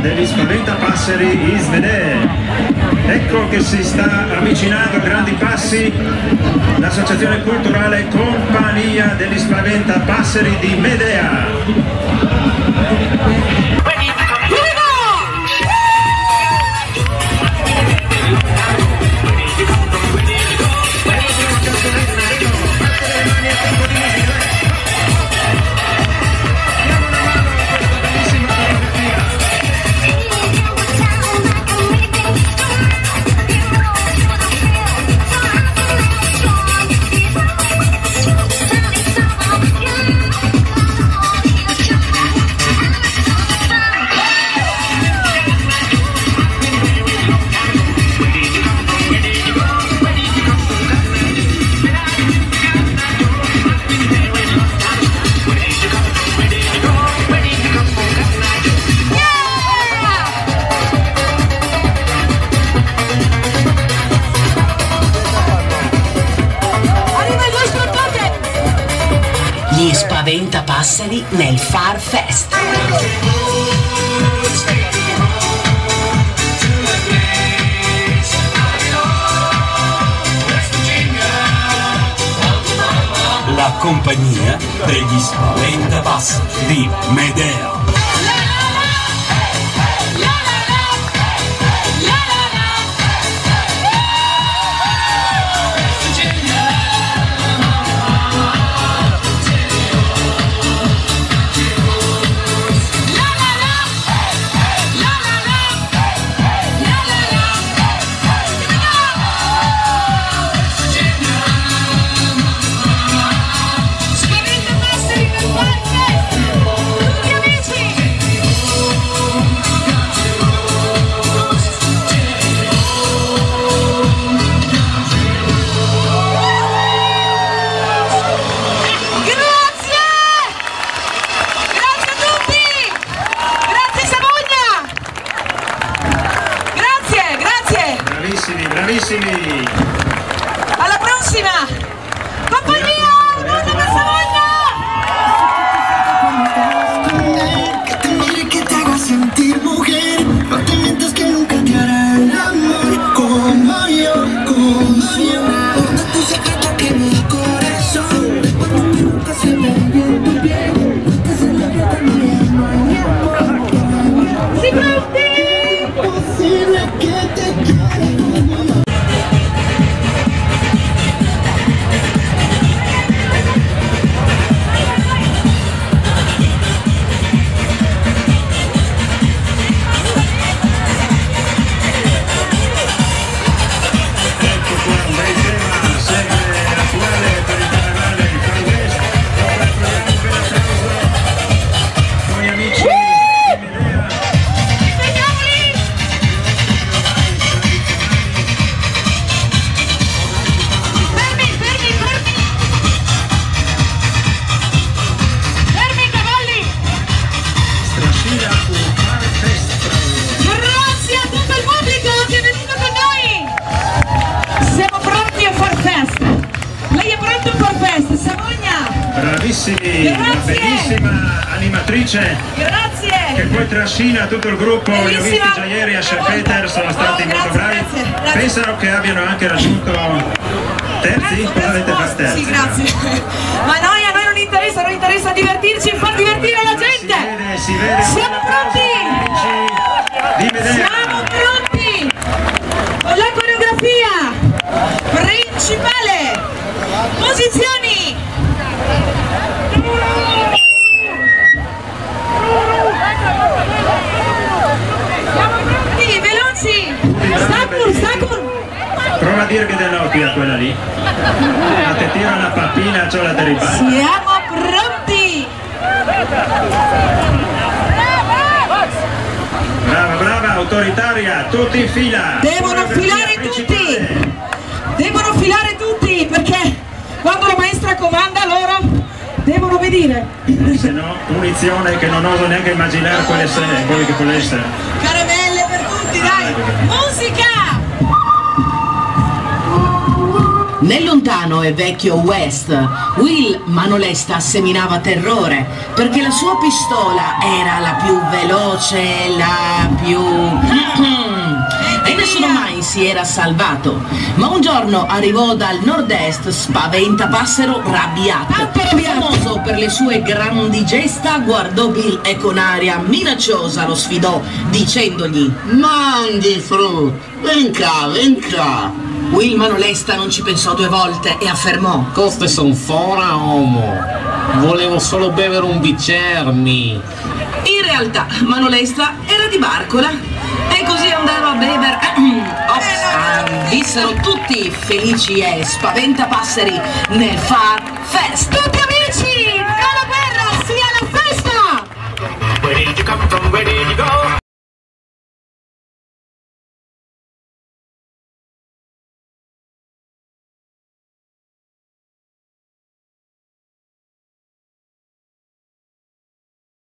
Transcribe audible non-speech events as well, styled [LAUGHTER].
degli Spaventapasseri Isvede. Ecco che si sta avvicinando a grandi passi l'associazione culturale Compagnia degli Spaventapasseri di Medea. Passeri nel Far Fest. La compagnia degli Spaventapasseri di Medea. Bellissima animatrice Grazie. che poi trascina tutto il gruppo, li ho visti già ieri a Schefeter, sono stati oh, molto grazie, bravi, grazie, grazie. pensano che abbiano anche raggiunto terzi, Terzo, avete fatto terzi? Sì, grazie. [LAUGHS] Ma noi a noi non interessa, noi interessa divertirci e far divertire la gente. Si vede, si vede. Siamo pronti? Di vedere. Siamo pronti con la coreografia principale. Posizioni. Siamo pronti, veloci. Stakur, Stakur. Prova a dirmi dei no qui a quella lì. Ma te tira una pappina, c'ho la derivata. Siamo pronti. Brava, brava, autoritaria, tutti in fila. Devono filare tutti. Devono filare tutti perché quando la maestra comanda loro devono obbedire. Se no, punizione che non oso neanche immaginare quale voi che può essere. Caramelle per tutti, dai! Musica! Nel lontano e vecchio West, Will Manolesta seminava terrore perché la sua pistola era la più veloce, la più... [CLEARS THROAT] e nessuno mai si era salvato. Ma un giorno arrivò dal nord-est Spaventapassero Rabiat, famoso per le sue grandi gesta, guardò Bill e con aria minacciosa lo sfidò dicendogli Mandi fruit, ven qua, ven qua. Wilman Olesta non ci pensò due volte e affermò Coste son fora, uomo. Volevo solo bevere un bicermi. In realtà, Manolesta era di Barcola e così andarono a bere. [CLEARS THROAT] Ops, ah, vissero tutti felici e spaventapasseri nel Far Fest. Tutti amici, non la guerra, sia la festa!